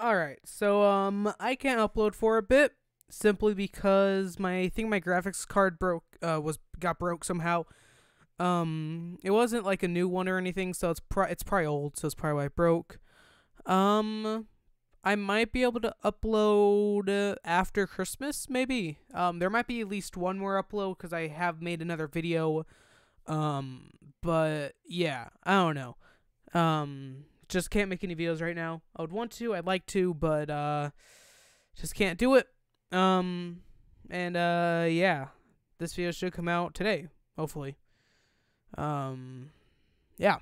All right, so um, I can't upload for a bit simply because my I think my graphics card broke uh was got broke somehow. Um, it wasn't like a new one or anything, so it's pro- it's probably old, so it's probably why it broke. Um, I might be able to upload uh, after Christmas, maybe. Um, there might be at least one more upload because I have made another video. Um, but yeah, I don't know. Um, just can't make any videos right now. I would want to, I'd like to, but uh, just can't do it. Um, and uh, yeah, this video should come out today, hopefully. Um, yeah.